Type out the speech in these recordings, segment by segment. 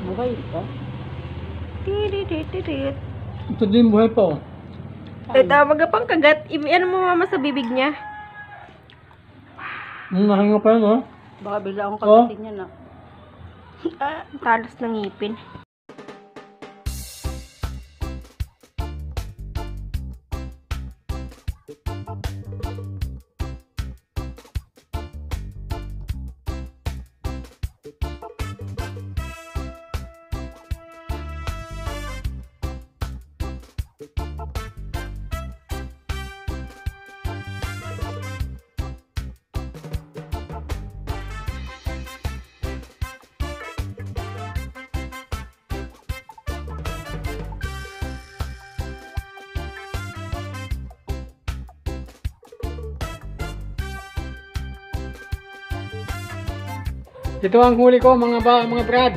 Buhay pa. Tiririt. Ito din buhay pa oh. Ay, tawag ka pang kagat. I- ano mo mama sa bibig niya? Hmm, nahinga pa yun oh. Baka bigla akong Oh. kagatin yan ah. Ah, talas ng ngipin. Ito ang huli ko mga ba, mga brad.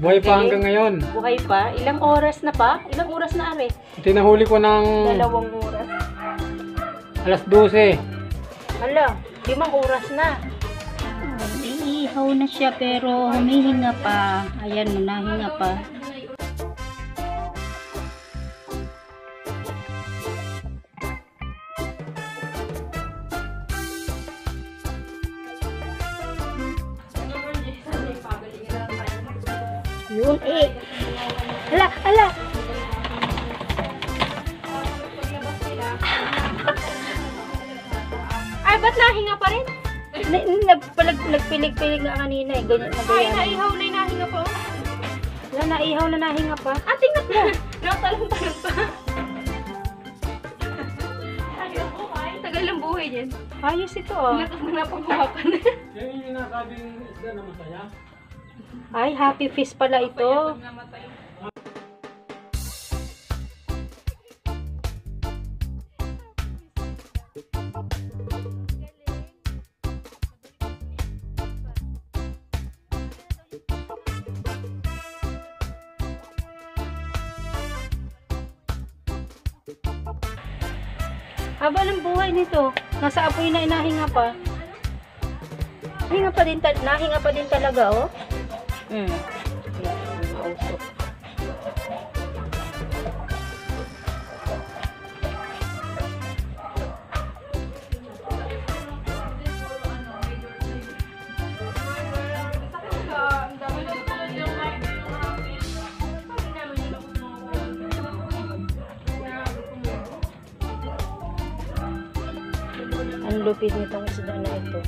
Buhay pa hanggang ngayon. Buhay pa. Ilang oras na pa? Ilang oras na are? Ito yung nahuli ko ng Dalawang oras. alas 12. Hala, limang oras na. Iihaw na siya pero humihinga pa. Ayan mo, nahinga pa. Yun eh. Hala, hala. Ay, ba't nahinga pa rin? Na, nagpalag, nagpilig-pilig nga kanina eh. Ganyan na Ay, ganyan. naihaw na yung nahinga pa. oh. Wala, naihaw na nahinga pa. Ah, tingnan mo. Nakatalong-talong pa. Ay. Tagal ng buhay dyan. Ayos ito oh. Napagpapakan. Yan yung nasabing isda na masaya. Ay, happy fish pala ito. Haba ng buhay nito. Nasa apoy na inahinga pa. Hinga pa din, nahinga pa din talaga, oh. Mausok. Ang lupit nitong isda na ito.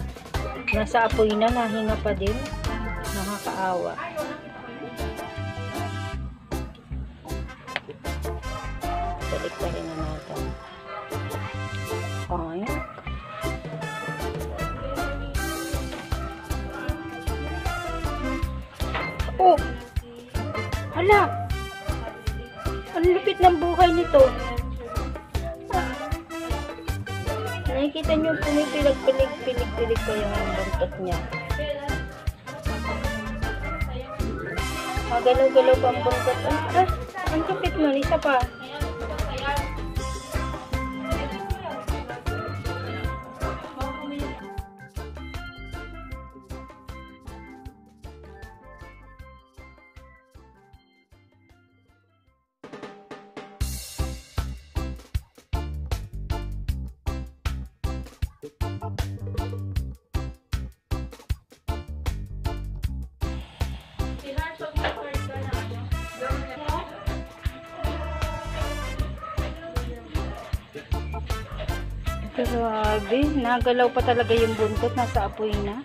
Nasa apoy na, nahinga pa din. Nakakaawa. Balik pa rin na natin. Ay. Oh! Hala! Ang lupit ng buhay nito. Nakikita niyo pumipilag-pilig-pilig-pilig pa yung buntot niya. Ah, galaw-galaw pa ang buntot. Ah, ah, ang kapit nun. Isa pa. Grabe, nagalaw pa talaga yung buntot, nasa apoy na.